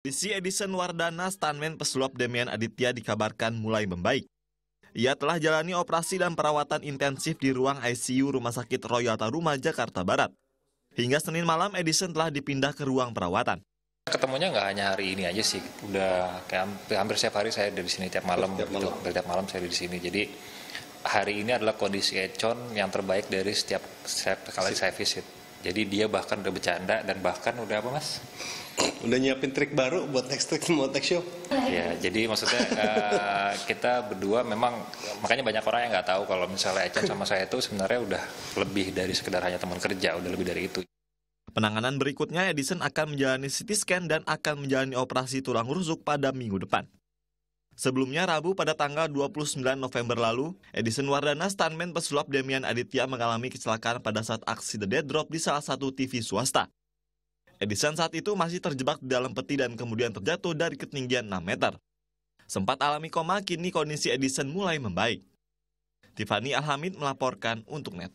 Kondisi Edison Wardana, stuntman pesulap Demian Aditya dikabarkan mulai membaik. Ia telah jalani operasi dan perawatan intensif di ruang ICU Rumah Sakit Royal Taruma, Jakarta Barat. Hingga Senin malam, Edison telah dipindah ke ruang perawatan. Ketemunya nggak hanya hari ini aja sih, udah kayak hampir, setiap hari saya ada di sini tiap malam, tiap gitu. malam. tiap malam saya ada di sini. Jadi hari ini adalah kondisi Econ yang terbaik dari setiap, setiap kali saya visit. Jadi dia bahkan udah bercanda dan bahkan udah apa mas? Udah nyiapin trik baru buat next trick mau next show? Ya, jadi maksudnya uh, kita berdua memang makanya banyak orang yang nggak tahu kalau misalnya Econ sama saya itu sebenarnya udah lebih dari sekedar hanya teman kerja, udah lebih dari itu. Penanganan berikutnya Edison akan menjalani CT scan dan akan menjalani operasi tulang rusuk pada minggu depan. Sebelumnya Rabu pada tanggal 29 November lalu, Edison Wardana stuntman pesulap Demian Aditya mengalami kecelakaan pada saat aksi The Dead Drop di salah satu TV swasta. Edison saat itu masih terjebak di dalam peti dan kemudian terjatuh dari ketinggian 6 meter. Sempat alami koma, kini kondisi Edison mulai membaik. Tiffany Alhamid melaporkan untuk NET.